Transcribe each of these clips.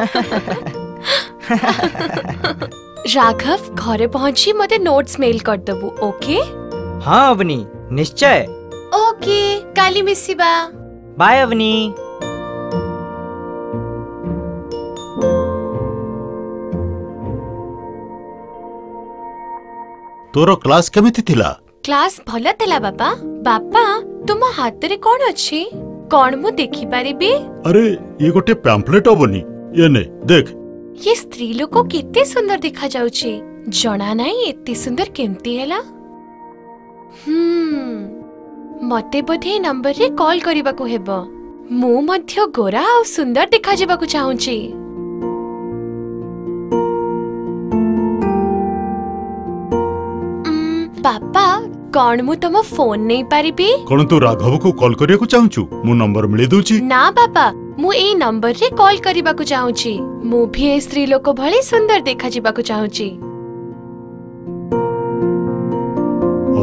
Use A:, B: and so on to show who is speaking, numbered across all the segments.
A: राघव घरे पहुंची मते नोट्स मेल कर दबु
B: ओके हाँ अवनी
A: निश्चय ओके काली
B: मिसिबा बाय
C: अवनी तोरो क्लास केमिति
A: थिला क्लास भला थिला बापा बापा तुम हाथ रे कोन अछि कोन
C: मु देखि परिबे अरे ये गोटे पैम्फलेट अबनी
A: ये ने देख ये स्त्री लोग को कितने सुंदर दिखा देखा जाउची जणा नाही इतनी सुंदर केमती हेला हम्म मते बोधे नंबर रे कॉल करिबा को हेबो मु मध्य गोरा और सुंदर देखा जेबा
C: को चाहुची हम्म, पापा कौन मु तुम फोन नहीं पारिबी
A: कौन तू
C: राघव को कॉल करिया को चाहुचू मु नंबर मिले मिली दूची
A: ना पापा ମୁଁ ଏଇ ନମ୍ବରରେ କଲ୍ କରିବାକୁ ଚାହୁଁଛି ମୁଁ ବି ଏ ସ୍ତ୍ରୀ ଲୋକ ଭଳି ସୁନ୍ଦର ଦେଖାଯିବାକୁ ଚାହୁଁଛି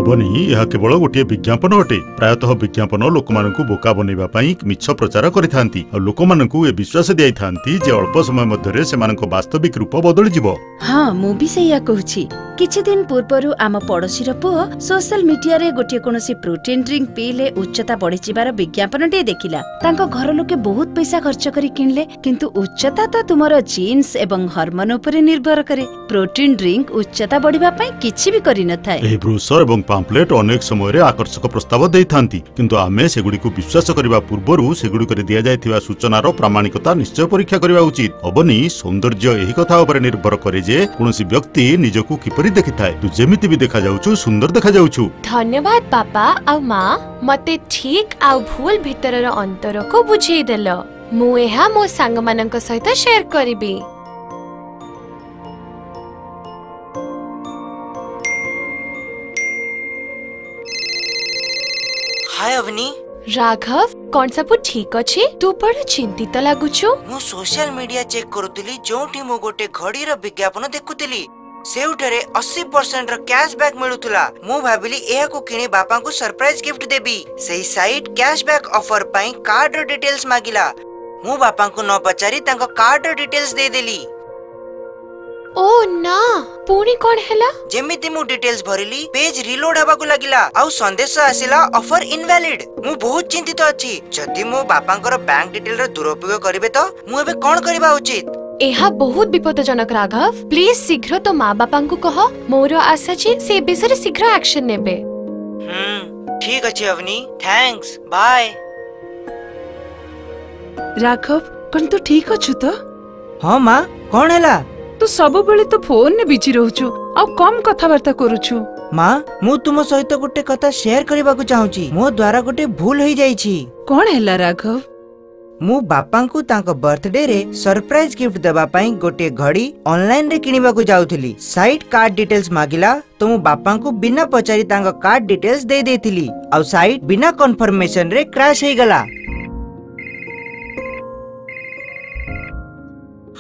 C: ଭାବନି ଏହା କେବଳ ଗୋଟିଏ ବିଜ୍ଞାପନ ଅଟେ ପ୍ରାୟତଃ ବିଜ୍ଞାପନ ଲୋକମାନଙ୍କୁ ବୋକା ବନେଇବା ପାଇଁ ମିଛ ପ୍ରଚାର କରିଥାନ୍ତି ଆଉ ଲୋକମାନଙ୍କୁ ଏ ବିଶ୍ୱାସ ଦିଆଇଥାନ୍ତି ଯେ ଅଳ୍ପ ସମୟ ମଧ୍ୟରେ ସେମାନଙ୍କ ବାସ୍ତବିକ ରୂପ ବଦଳିଯିବ
D: ହଁ ମୁଁ ବି ସେଇଆ କହୁଛି କିଛି ଦିନ ପୂର୍ବରୁ ଆମ ପଡ଼ୋଶୀର ପୁଅ ସୋସିଆଲ ମିଡିଆରେ ଗୋଟିଏ କୌଣସି ପ୍ରୋଟିନ୍ ଡ୍ରିଙ୍କ୍ ପିଇଲେ ଉଚ୍ଚତା ବଢ଼ିଯିବାର ବିଜ୍ଞାପନଟିଏ ଦେଖିଲା ତାଙ୍କ ଘର ଲୋକେ ବହୁତ ପଇସା ଖର୍ଚ୍ଚ କରି କିଣିଲେ କିନ୍ତୁ ଉଚ୍ଚତା ତ ତୁମର ଜିନ୍ସ ଏବଂ ହର୍ମୋନ ଉପରେ ନିର୍ଭର କରେ ପ୍ରୋଟିନ୍ ଡ୍ରିଙ୍କ୍ ଉଚ୍ଚତା ବଢ଼ିବା ପାଇଁ କିଛି ବି କରିନଥାଏ
C: ଏହି ବ୍ରୋସର ଏବଂ ପାମ୍ପଲେଟ୍ ଅନେକ ସମୟରେ ଆକର୍ଷକ ପ୍ରସ୍ତାବ ଦେଇଥାନ୍ତି କିନ୍ତୁ ଆମେ ସେଗୁଡ଼ିକୁ ବିଶ୍ୱାସ କରିବା ପୂର୍ବରୁ ସେଗୁଡ଼ିକରେ ଦିଆଯାଇଥିବା ସୂଚନାର ପ୍ରାମାଣିକତା ନିଶ୍ଚୟ ପରୀକ୍ଷା କରିବା ଉଚିତ ଅବନି ସୌନ୍ଦର୍ଯ୍ୟ ଏହି କଥା ଉପରେ ନିର୍ଭର କରେ ଯେ କୌଣସି ବ୍ୟକ୍ତି ନିଜକୁ କିପରି ଦେଖିଥାଏ ତୁ ଯେମିତି ବି ଦେଖାଯାଉଛୁ ସୁନ୍ଦର ଦେଖାଯାଉଛୁ
A: ଧନ୍ୟବାଦ ବାପା ଆଉ ମା ମତେ ଠିକ ଆଉ ଭୁଲ ଭିତରର ଅନ୍ତରକୁ ବୁଝେଇ ଦେଲ ମୁଁ ଏହା ମୋ ସାଙ୍ଗମାନଙ୍କ ସହିତ ସେୟାର କରିବି
E: અવની
A: રાઘવ કોણ સબુ ઠીક અછે તું પણ ચિંતિત લાગુଛୁ
E: ମୁଁ ସୋସିଆଲ ମିଡିଆ ଚେକ୍ କରୁଥିଲି ଯୋଉଠି ମୁଁ ଗୋଟେ ଘଡ଼ିର ବିଜ୍ଞାପନ ଦେଖୁଥିଲି ସେଉଠାରେ ଅଶୀ ପରସେଣ୍ଟର କ୍ୟାସବ୍ୟାକ୍ ମିଳୁଥିଲା ମୁଁ ଭାବିଲି ଏହାକୁ କିଣି ବାପାଙ୍କୁ ସରପ୍ରାଇଜ ଗିଫ୍ଟ ଦେବି ସେହି ସାଇଟ୍ କ୍ୟାସବ୍ୟାକ୍ ଅଫର ପାଇଁ କାର୍ଡର ଡିଟେଲ୍ସ ମାଗିଲା ମୁଁ ବାପାଙ୍କୁ ନ ପଚାରି ତାଙ୍କ କାର୍ଡର ଡିଟେଲ୍ସ ଦେଇଦେଲି
A: ଓ ନା ପୁଣି କଣ ହେଲା
E: ଯେମିତି ମୁଁ ଡିଟେଲ୍ସ ଭରିଲି ପେଜ ରିଲୋଡ ହେବାକୁ ଲାଗିଲା ଆଉ ସନ୍ଦେଶ ଆସିଲା ଅଫର ଇନଭାଲିଡ ମୁଁ ବହୁତ ଚିନ୍ତିତ ଅଛି ଯଦି ମୋ ବାପାଙ୍କର ବ୍ୟାଙ୍କ ଡିଟେଲର ଦୁରୁପଯୋଗ କରିବେ ତ ମୁଁ ଏବେ କଣ କରିବା ଉଚିତ
A: ଏହା ବହୁତ ବିପଦଜନକ ରାଘବ ପ୍ଲିଜ ଶୀଘ୍ର ତୋ ମା ବାପାଙ୍କୁ କହ ମୋର ଆଶା ଯେ ସେ ବିଷୟରେ ଶୀଘ୍ର ଆକ୍ସନ ନେବେ
E: ଠିକ ଅଛି ଅବନି ଥ୍ୟାଙ୍କସ୍ ବାଏ
F: ରାଘବ କଣ ତୁ ଠିକ ଅଛୁ ତ
B: ହଁ ମା କଣ ହେଲା
F: ତୁ ସବୁବେଳେ ତ ଫୋନରେ ବିଜି ରହୁଛୁ ଆଉ କମ କଥାବାର୍ତ୍ତା କରୁଛୁ
B: ମା ମୁଁ ତୁମ ସହିତ ଗୋଟେ କଥା ସେୟାର କରିବାକୁ ଚାହୁଁଛି ମୋ ଦ୍ୱାରା ଗୋଟେ ଭୁଲ ହେଇଯାଇଛି
F: କଣ ହେଲା ରାଘବ
B: ମୁଁ ବାପାଙ୍କୁ ତାଙ୍କ ବର୍ଥଡେରେ ସରପ୍ରାଇଜ୍ ଗିଫ୍ଟ ଦେବା ପାଇଁ ଗୋଟିଏ ଘଡ଼ି ଅନଲାଇନ୍ରେ କିଣିବାକୁ ଯାଉଥିଲି ସାଇଟ୍ କାର୍ଡ ଡିଟେଲ୍ସ ମାଗିଲା ତ ମୁଁ ବାପାଙ୍କୁ ବିନା ପଚାରି ତାଙ୍କ କାର୍ଡ ଡିଟେଲ୍ସ ଦେଇଦେଇଥିଲି ଆଉ ସାଇଟ୍ ବିନା କନଫର୍ମେସନରେ କ୍ରାସ୍ ହେଇଗଲା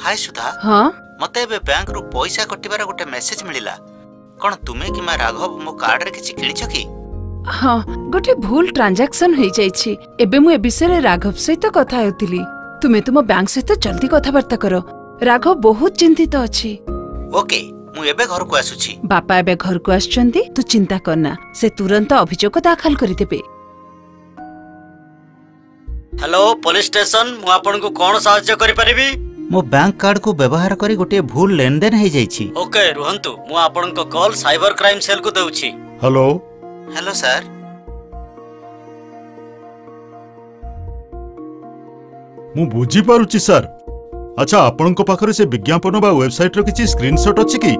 G: ହାଏ ସୁଧା
F: ହଁ
G: ମୋତେ ଏବେ ବ୍ୟାଙ୍କରୁ ପଇସା କଟିବାର ଗୋଟେ ମେସେଜ ମିଳିଲା କ'ଣ ତୁମେ କିମ୍ବା ରାଘବ ମୋ କାର୍ଡରେ କିଛି କିଣିଛ କି
F: ହଁ ଗୋଟେ ଭୁଲ ଟ୍ରାଞ୍ଜାକ୍ସନ୍ ହେଇଯାଇଛି ଏବେ ମୁଁ ଏ ବିଷୟରେ ରାଘବ ସହିତ କଥା ହେଉଥିଲି ତୁମେ ତୁମ ବ୍ୟାଙ୍କ ସହିତ ଜଲ୍ଦି କଥାବାର୍ତ୍ତା କର ରାଘବ ବହୁତ ଚିନ୍ତିତ ଅଛି
G: ଓକେ ମୁଁ ଏବେ ଘରକୁ ଆସୁଛି
F: ବାପା ଏବେ ଘରକୁ ଆସୁଛନ୍ତି ତୁ ଚିନ୍ତା କରନା ସେ ତୁରନ୍ତ ଅଭିଯୋଗ ଦାଖଲ କରିଦେବେ
G: ହ୍ୟାଲୋ ପୋଲିସ ଷ୍ଟେସନ ମୁଁ ଆପଣଙ୍କୁ କ'ଣ ସାହାଯ୍ୟ କରିପାରିବି
H: ମୋ ବ୍ୟାଙ୍କ କାର୍ଡକୁ ବ୍ୟବହାର କରି ଗୋଟିଏ ଭୁଲ ଲେନଦେନ ହେଇଯାଇଛି
G: ଓକେ ରୁହନ୍ତୁ ମୁଁ ଆପଣଙ୍କ କଲ୍ ସାଇବର କ୍ରାଇମ ସେଲ୍କୁ ଦେଉଛି
C: ହ୍ୟାଲୋ
G: ହ୍ୟାଲୋ ସାର୍
C: ମୁଁ ବୁଝିପାରୁଛି ସାର୍ ଆଚ୍ଛା ଆପଣଙ୍କ ପାଖରେ ସେ ବିଜ୍ଞାପନ ବା ୱେବସାଇଟ୍ର କିଛି ସ୍କ୍ରିନଶଟ୍ ଅଛି କି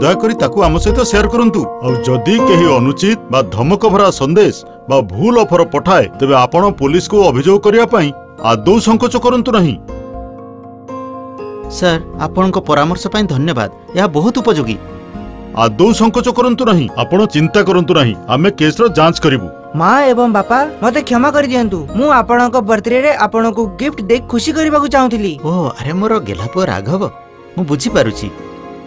C: ଦୟାକରି ତାକୁ ଆମ ସହିତ ସେୟାର କରନ୍ତୁ ଆଉ ଯଦି କେହି ଅନୁଚିତ ବା ଧମକ ଭରା ସନ୍ଦେଶ ବା ଭୁଲ ଅଫର ପଠାଏ ତେବେ ଆପଣ ପୋଲିସକୁ ଅଭିଯୋଗ କରିବା ପାଇଁ ଆଦୌ ସଙ୍କୋଚ କରନ୍ତୁ ନାହିଁ
H: सर आपण को परामर्श पय धन्यवाद यह बहुत
C: उपयोगी आदो संकोच करंतु नहि आपण चिंता करंतु नहि आमे केस रो
B: जांच करिवु मां एवं बापा मते क्षमा कर दियंतु मु आपण को बर्थडे रे आपण
H: को गिफ्ट देख खुशी करबा को चाहुतली ओ अरे मोर गेला पर
D: राघव मु बुझी पारु छी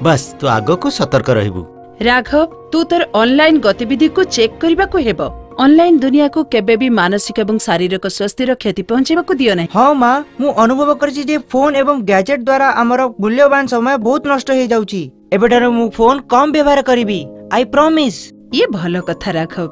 D: बस तो आगो
G: को सतर्क रहिबु
F: राघव तू तर ऑनलाइन गतिविधि को चेक करबा को हेबो ଅନଲାଇନ୍ ଦୁନିଆକୁ କେବେ ବି ମାନସିକ ଏବଂ ଶାରୀରିକ ସ୍ୱାସ୍ଥ୍ୟର କ୍ଷତି ପହଞ୍ଚାଇବାକୁ ଦିଅ ନାହିଁ
B: ହଁ ମା ମୁଁ ଅନୁଭବ କରିଛି ଯେ ଫୋନ୍ ଏବଂ ଗ୍ୟାଜେଟ୍ ଦ୍ୱାରା ଆମର ମୂଲ୍ୟବାନ ସମୟ ବହୁତ ନଷ୍ଟ ହେଇଯାଉଛି ଏବେଠାରୁ ମୁଁ ଫୋନ୍ କମ୍ ବ୍ୟବହାର କରିବି ଆଇ ପ୍ରମିସ୍
F: ଇଏ ଭଲ କଥା ରାଘବ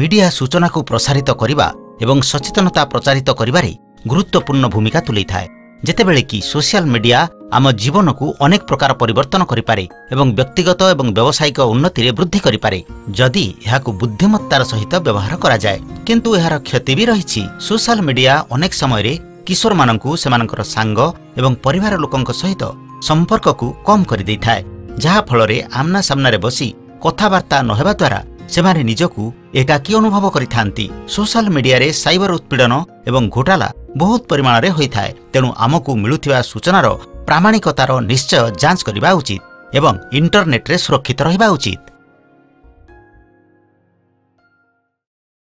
G: ମିଡିଆ ସୂଚନାକୁ ପ୍ରସାରିତ କରିବା ଏବଂ ସଚେତନତା ପ୍ରଚାରିତ କରିବାରେ ଗୁରୁତ୍ୱପୂର୍ଣ୍ଣ ଭୂମିକା ତୁଲେଇଥାଏ ଯେତେବେଳେ କି ସୋସିଆଲ ମିଡିଆ ଆମ ଜୀବନକୁ ଅନେକ ପ୍ରକାର ପରିବର୍ତ୍ତନ କରିପାରେ ଏବଂ ବ୍ୟକ୍ତିଗତ ଏବଂ ବ୍ୟବସାୟିକ ଉନ୍ନତିରେ ବୃଦ୍ଧି କରିପାରେ ଯଦି ଏହାକୁ ବୁଦ୍ଧିମତାର ସହିତ ବ୍ୟବହାର କରାଯାଏ କିନ୍ତୁ ଏହାର କ୍ଷତି ବି ରହିଛି ସୋସିଆଲ ମିଡିଆ ଅନେକ ସମୟରେ କିଶୋରମାନଙ୍କୁ ସେମାନଙ୍କର ସାଙ୍ଗ ଏବଂ ପରିବାର ଲୋକଙ୍କ ସହିତ ସମ୍ପର୍କକୁ କମ୍ କରିଦେଇଥାଏ ଯାହାଫଳରେ ଆମ୍ନା ସାମ୍ନାରେ ବସି କଥାବାର୍ତ୍ତା ନ ହେବା ଦ୍ୱାରା ସେମାନେ ନିଜକୁ ଏକାକୀ ଅନୁଭବ କରିଥାନ୍ତି ସୋସିଆଲ ମିଡିଆରେ ସାଇବର ଉତ୍ପୀଡ଼ନ ଏବଂ ଘୋଟାଲା ବହୁତ ପରିମାଣରେ ହୋଇଥାଏ ତେଣୁ ଆମକୁ ମିଳୁଥିବା ସୂଚନାର ପ୍ରାମାଣିକତାର ନିଶ୍ଚୟ ଯାଞ୍ଚ କରିବା ଉଚିତ ଏବଂ ଇଣ୍ଟରନେଟ୍ରେ ସୁରକ୍ଷିତ ରହିବା ଉଚିତ